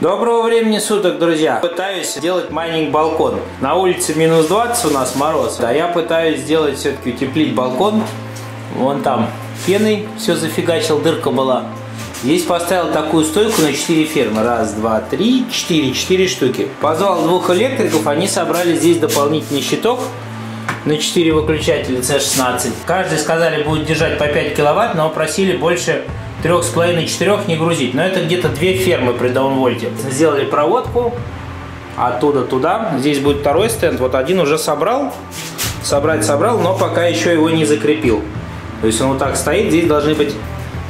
Доброго времени суток, друзья! Пытаюсь сделать майнинг балкон. На улице минус 20 у нас мороз, а я пытаюсь сделать все-таки утеплить балкон. Вон там пеной все зафигачил, дырка была. Здесь поставил такую стойку на 4 фермы. Раз, два, три, четыре. Четыре штуки. Позвал двух электриков, они собрали здесь дополнительный щиток на 4 выключателя C16. Каждый сказали будет держать по 5 киловатт, но просили больше трех с половиной четырех не грузить. Но это где-то две фермы при даунвольте. Сделали проводку оттуда туда. Здесь будет второй стенд. Вот один уже собрал. Собрать собрал, но пока еще его не закрепил. То есть он вот так стоит. Здесь должны быть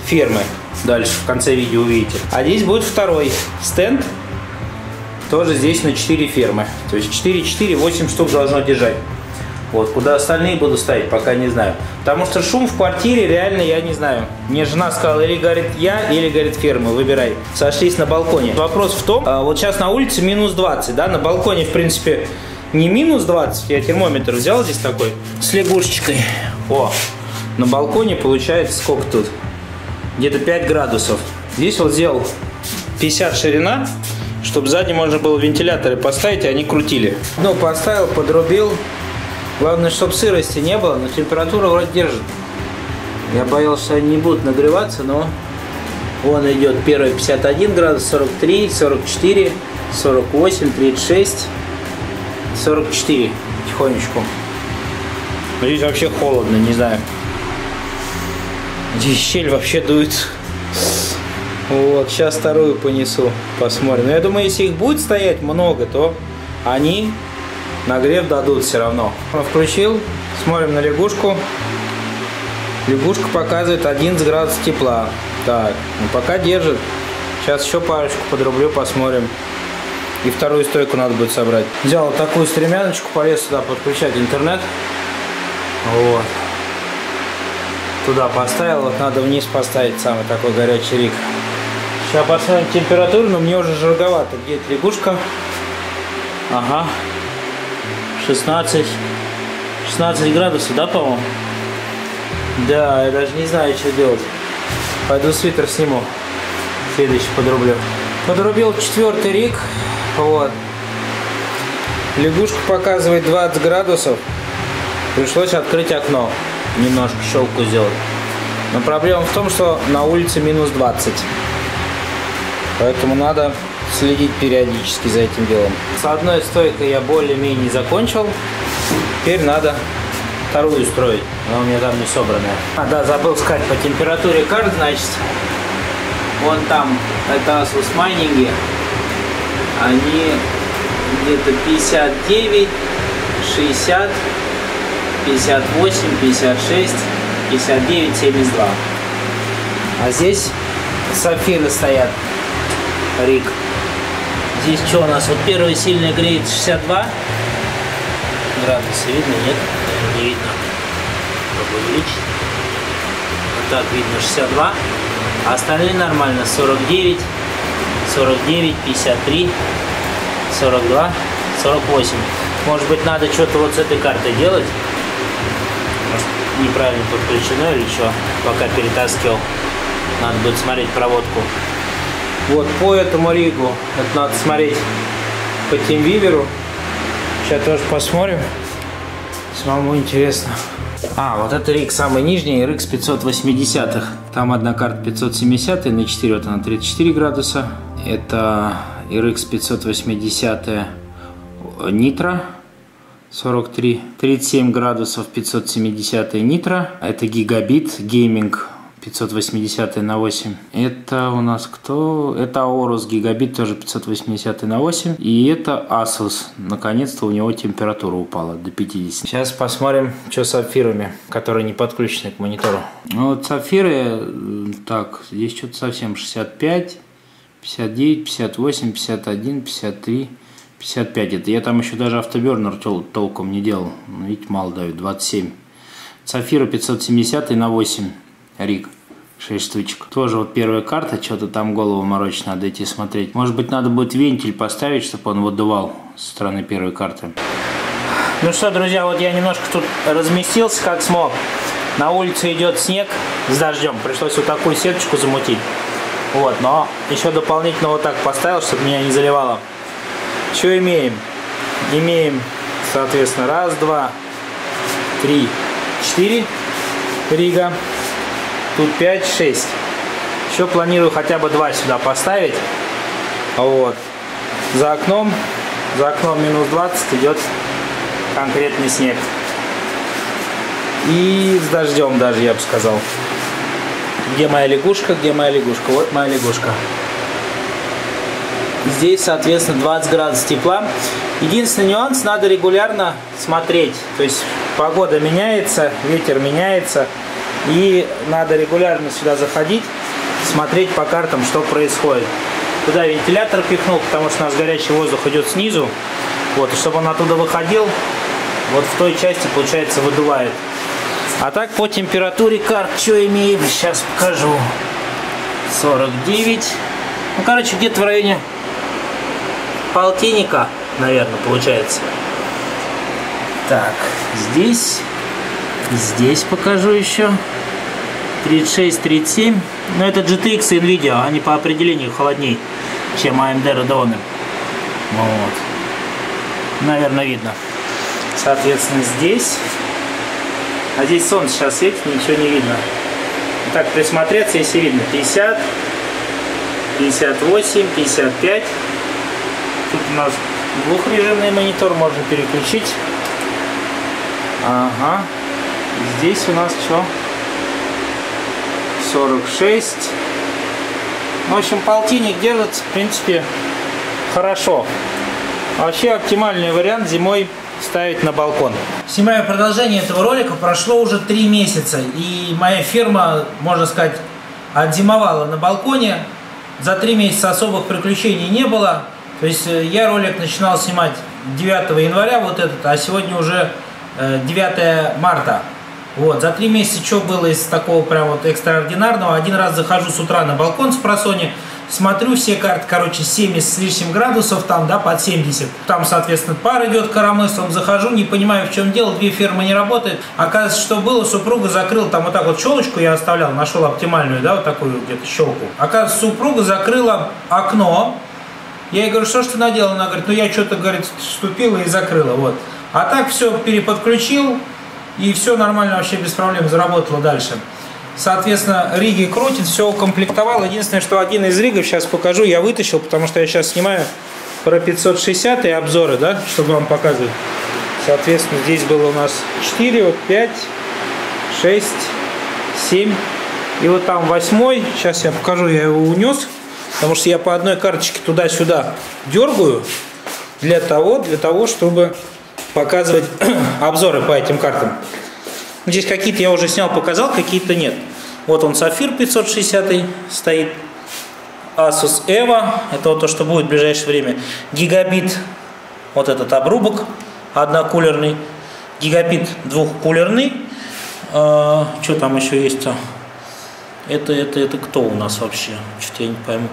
фермы. Дальше в конце видео увидите. А здесь будет второй стенд. Тоже здесь на 4 фермы. То есть 4, 4, 8 штук должно держать. Вот, куда остальные буду ставить, пока не знаю. Потому что шум в квартире реально я не знаю. Мне жена сказала, или говорит я, или говорит ферма, выбирай. Сошлись на балконе. Вопрос в том, а, вот сейчас на улице минус 20, да, на балконе, в принципе, не минус 20, я термометр взял здесь такой, с лягушечкой. О, на балконе получается сколько тут? Где-то 5 градусов. Здесь вот сделал 50 ширина, чтобы сзади можно было вентиляторы поставить, и они крутили. Ну, поставил, подрубил, Главное, чтобы сырости не было, но температура вроде держит. Я боялся, что они не будут нагреваться, но он идет первый 51 градус, 43, 44, 48, 36, 44 тихонечку. Здесь вообще холодно, не знаю. Здесь щель вообще дует. Вот, сейчас вторую понесу, посмотрим. Но я думаю, если их будет стоять много, то они нагрев дадут все равно. Включил, смотрим на лягушку. Лягушка показывает 11 градусов тепла. Так, ну пока держит. Сейчас еще парочку подрублю, посмотрим. И вторую стойку надо будет собрать. Взял такую стремяночку, полез сюда подключать интернет. Вот. Туда поставил, вот надо вниз поставить самый такой горячий рик. Сейчас посмотрим температуру, но мне уже жарковато. Где лягушка? Ага, 16, 16 градусов, да, по-моему? Да, я даже не знаю, что делать. Пойду свитер сниму. Следующий подрублю. Подрубил четвертый рик. Вот. Лягушка показывает 20 градусов. Пришлось открыть окно. Немножко щелку сделать. Но проблема в том, что на улице минус 20. Поэтому надо следить периодически за этим делом. С одной стойкой я более-менее закончил. Теперь надо вторую строить. Она у меня там не собранная. А, да, забыл сказать по температуре карт, значит. Вон там, это Asus майнинги. Они где-то 59, 60, 58, 56, 59, 72. А здесь сапфиры стоят. Рик. Здесь что у нас? Вот первый сильный греет 62 градуса. Видно, нет? Не видно. Увеличить. Вот так видно 62. А остальные нормально. 49, 49, 53, 42, 48. Может быть, надо что-то вот с этой картой делать. Может, неправильно подключено или что. Пока перетаскивал. Надо будет смотреть проводку. Вот по этому ригу, это надо смотреть по тимвиверу. Сейчас тоже посмотрим. Самому интересно. А, вот это риг самый нижний, RX 580. Там одна карта 570 на 4, вот она 34 градуса. Это RX 580 нитро 43, 37 градусов 570 нитро. Это гигабит гейминг 580 на 8. Это у нас кто? Это Aorus гигабит, тоже 580 на 8. И это Asus. Наконец-то у него температура упала до 50. Сейчас посмотрим, что с сапфирами, которые не подключены к монитору. Ну, вот сапфиры, так, здесь что-то совсем 65, 59, 58, 51, 53, 55. Это я там еще даже автобернер тол толком не делал. Видите, мало дают, 27. Сафира 570 на 8 рик. 6 штучек. Тоже вот первая карта, что-то там голову морочить надо идти смотреть. Может быть, надо будет вентиль поставить, чтобы он выдувал со стороны первой карты. Ну что, друзья, вот я немножко тут разместился, как смог. На улице идет снег с дождем. Пришлось вот такую сеточку замутить. Вот, но еще дополнительно вот так поставил, чтобы меня не заливало. Что имеем? Имеем, соответственно, раз, два, три, четыре рига. Тут пять, шесть. Еще планирую хотя бы два сюда поставить. Вот. За окном, за окном минус 20 идет конкретный снег. И с дождем даже, я бы сказал. Где моя лягушка? Где моя лягушка? Вот моя лягушка. Здесь, соответственно, 20 градусов тепла. Единственный нюанс, надо регулярно смотреть. То есть погода меняется, ветер меняется. И надо регулярно сюда заходить, смотреть по картам, что происходит. Туда вентилятор пихнул, потому что у нас горячий воздух идет снизу. Вот, и чтобы он оттуда выходил, вот в той части, получается, выдувает. А так по температуре карт что имеем? Сейчас покажу. 49. Ну, короче, где-то в районе полтинника, наверное, получается. Так, здесь, здесь покажу еще. 36, 37. Но это GTX и Nvidia, они по определению холодней, чем AMD Radeon. Вот. Наверное, видно. Соответственно, здесь а здесь солнце сейчас светит, ничего не видно. Так, присмотреться, если видно. 50, 58, 55. Тут у нас двухрежимный монитор, можно переключить. Ага. Здесь у нас что? 46. В общем, полтинник держится, в принципе, хорошо. Вообще оптимальный вариант зимой ставить на балкон. Снимаю продолжение этого ролика. Прошло уже три месяца, и моя фирма, можно сказать, отзимовала на балконе. За три месяца особых приключений не было. То есть э, я ролик начинал снимать 9 января, вот этот, а сегодня уже 9 э, марта. Вот, за три месяца что было из такого прям вот экстраординарного? Один раз захожу с утра на балкон с просони, Смотрю все карты, короче, 70 с лишним градусов, там, да, под 70. Там, соответственно, пар идет коромыслом, захожу, не понимаю, в чем дело, две фермы не работают. Оказывается, что было, супруга закрыла, там вот так вот щелочку я оставлял, нашел оптимальную, да, вот такую где-то щелку. Оказывается, супруга закрыла окно, я ей говорю, что ж ты наделала? Она говорит, ну я что-то, говорит, вступила и закрыла, вот. А так все переподключил, и все нормально вообще без проблем заработало дальше. Соответственно, риги крутит, все укомплектовал. Единственное, что один из ригов, сейчас покажу, я вытащил, потому что я сейчас снимаю про 560 и обзоры, да, чтобы вам показывать. Соответственно, здесь было у нас 4, вот 5, 6, 7. И вот там восьмой, сейчас я покажу, я его унес, потому что я по одной карточке туда-сюда дергаю для того, для того, чтобы показывать обзоры по этим картам. Здесь какие-то я уже снял, показал, какие-то нет. Вот он Сафир 560 стоит. Asus Evo, это вот то, что будет в ближайшее время. Гигабит, вот этот обрубок однокулерный. Гигабит двухкулерный. А, что там еще есть-то? Это, это, это кто у нас вообще? Что-то я не пойму.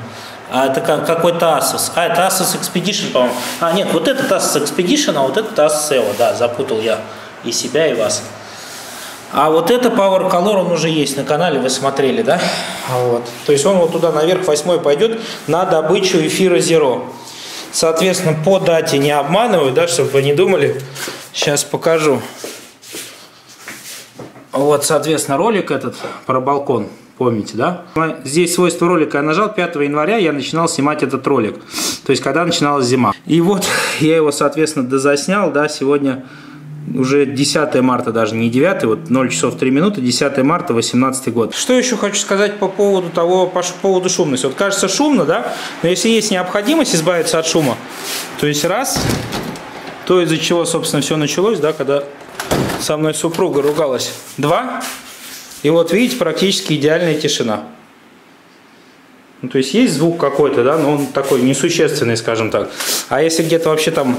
А это какой-то Asus. А, это Asus Expedition, по-моему. А, нет, вот этот Asus Expedition, а вот этот Asus Evo. Да, запутал я и себя, и вас. А вот это Power Color, он уже есть на канале, вы смотрели, да? Вот. То есть он вот туда наверх восьмой пойдет на добычу эфира Zero. Соответственно, по дате не обманываю, да, чтобы вы не думали. Сейчас покажу. Вот, соответственно, ролик этот про балкон, помните, да? Здесь свойство ролика я нажал, 5 января я начинал снимать этот ролик. То есть, когда начиналась зима. И вот я его, соответственно, дозаснял, да, сегодня уже 10 марта, даже не 9, вот 0 часов 3 минуты, 10 марта 18 год. Что еще хочу сказать по поводу того, по поводу шумности. Вот кажется шумно, да, но если есть необходимость избавиться от шума, то есть раз, то из-за чего, собственно, все началось, да, когда со мной супруга ругалась, два, и вот видите, практически идеальная тишина. Ну, то есть есть звук какой-то, да, но он такой несущественный, скажем так. А если где-то вообще там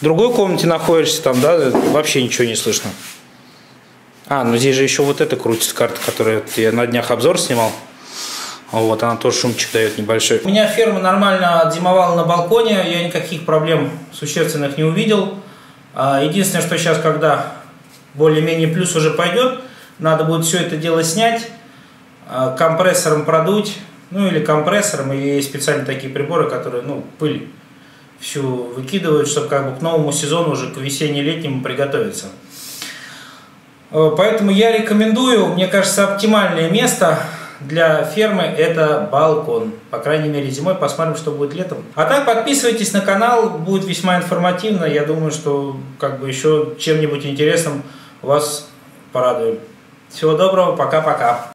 в другой комнате находишься, там, да, вообще ничего не слышно. А, ну здесь же еще вот эта крутится карта, которую я на днях обзор снимал. Вот, она тоже шумчик дает небольшой. У меня ферма нормально отзимовала на балконе, я никаких проблем существенных не увидел. А, единственное, что сейчас, когда более-менее плюс уже пойдет, надо будет все это дело снять, а, компрессором продуть, Ну или компрессором, и есть специальные такие приборы, которые, ну, пыль всю выкидывают, чтобы как бы к новому сезону уже к весенне-летнему приготовиться. Э, поэтому я рекомендую, мне кажется, оптимальное место для фермы это балкон. По крайней мере зимой, посмотрим, что будет летом. А так подписывайтесь на канал, будет весьма информативно. Я думаю, что как бы еще чем-нибудь интересным вас порадуем. Всего доброго, пока-пока.